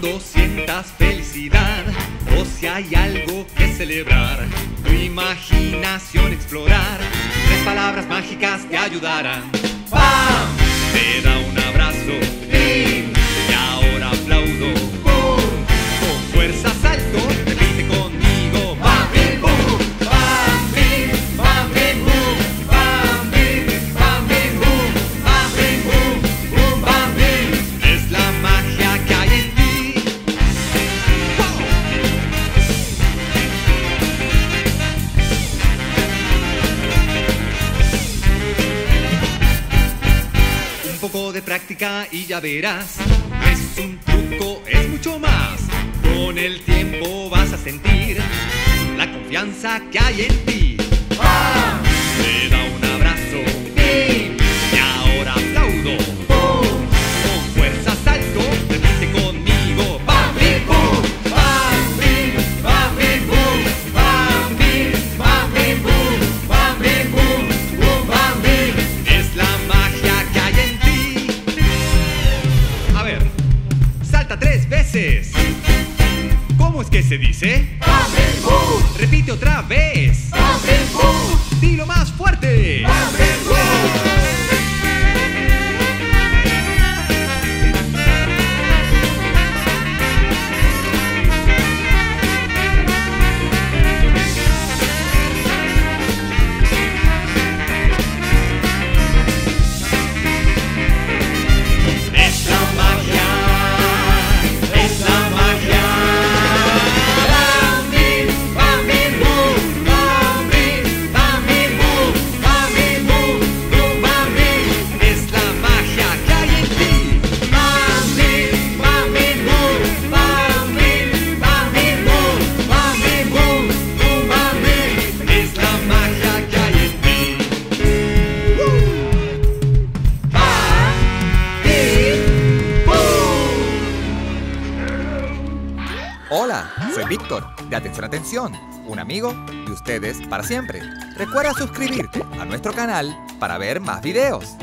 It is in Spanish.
Cuando sientas felicidad o si hay algo que celebrar, tu imaginación explorar, tres palabras mágicas te ayudarán. poco de práctica y ya verás. Es un truco, es mucho más. Con el tiempo vas a sentir la confianza que hay en ti. ¿Qué se dice? Repite otra vez. Hola, soy Víctor, de Atención Atención, un amigo de ustedes para siempre. Recuerda suscribirte a nuestro canal para ver más videos.